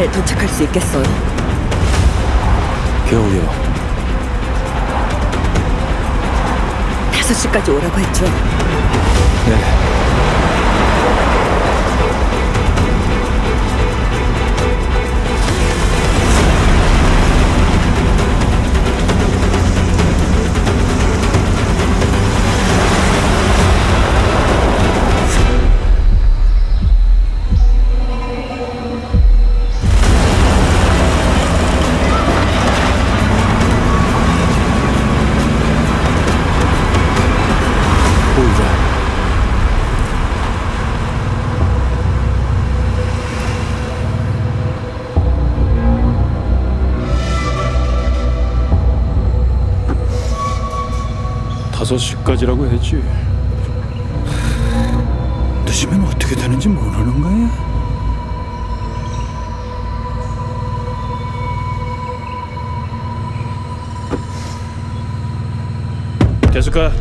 내에 도착할 수 있겠어요? 겨우요. 5시까지 오라고 했죠. 네. 5시까지라고 했지. 늦으면 어떻게 되는지 모르는 거야? 계속 가.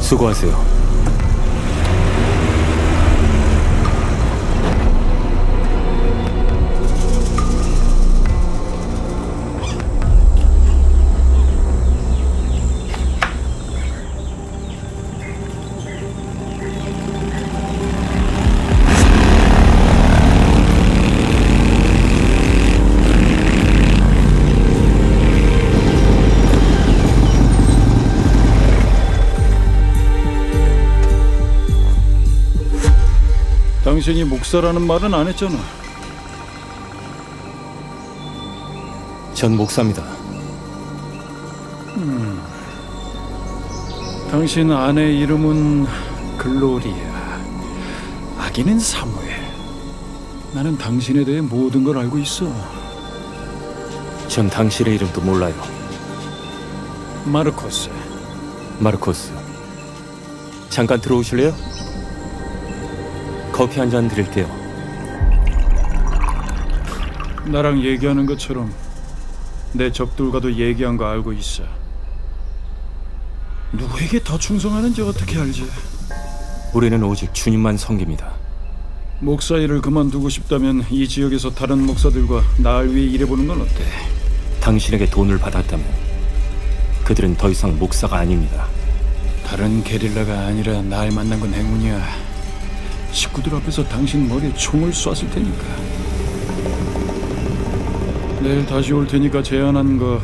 수고하세요. 당신이 목사라는 말은 안 했잖아. 전 목사입니다. 당신 아내 이름은 글로리아. 아기는 사무엘. 나는 당신에 대해 모든 걸 알고 있어. 전 당신의 이름도 몰라요. 마르코스. 마르코스. 잠깐 들어오실래요? 커피 한 잔 드릴게요. 나랑 얘기하는 것처럼 내 적들과도 얘기한 거 알고 있어. 누구에게 더 충성하는지 어떻게 알지? 우리는 오직 주님만 섬깁니다. 목사 일을 그만두고 싶다면 이 지역에서 다른 목사들과 날 위해 일해보는 건 어때? 당신에게 돈을 받았다면 그들은 더 이상 목사가 아닙니다. 다른 게릴라가 아니라 날 만난 건 행운이야. 식구들 앞에서 당신 머리에 총을 쐈을 테니까. 내일 다시 올 테니까 제안한 거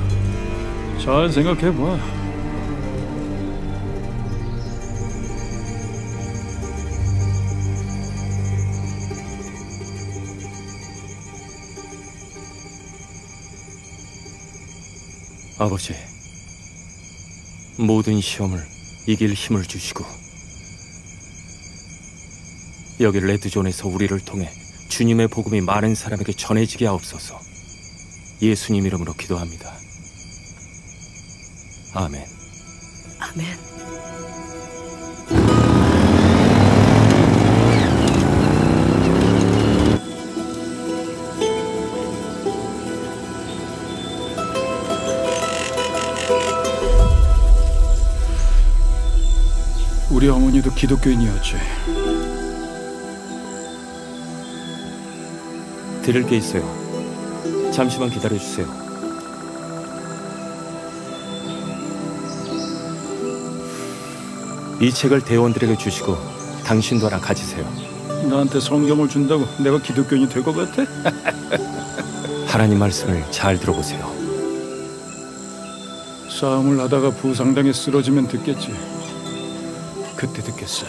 잘 생각해 봐. 아버지, 모든 시험을 이길 힘을 주시고 여기 레드존에서 우리를 통해 주님의 복음이 많은 사람에게 전해지게 하옵소서. 예수님 이름으로 기도합니다. 아멘. 아멘. 우리 어머니도 기독교인이었지. 드릴 게 있어요. 잠시만 기다려 주세요. 이 책을 대원들에게 주시고 당신도 하나 가지세요. 나한테 성경을 준다고 내가 기독교인이 될 것 같아? 하나님 말씀을 잘 들어보세요. 싸움을 하다가 부상당해 쓰러지면 듣겠지. 그때 듣겠어.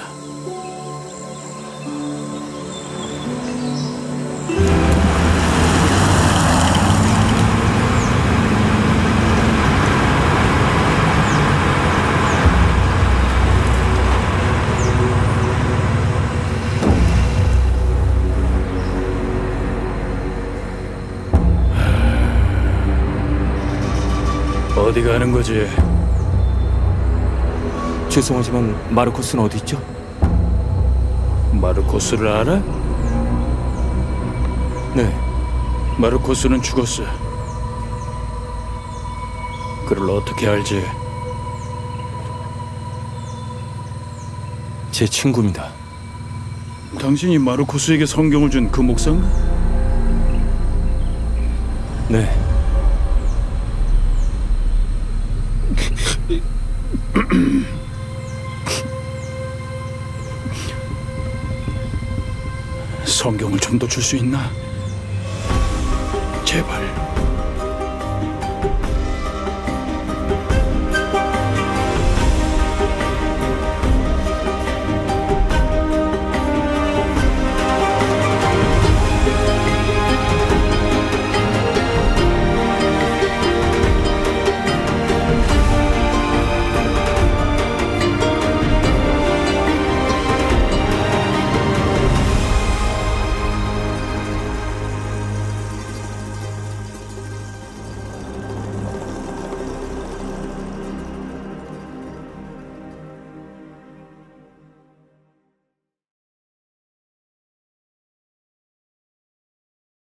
어디 가는 거지? 죄송하지만 마르코스는 어디 있죠? 마르코스를 알아? 네, 마르코스는 죽었어. 그를 어떻게 알지? 제 친구입니다. 당신이 마르코스에게 성경을 준 그 목사인가? 네. 성경을 좀 더 줄 수 있나? 제발.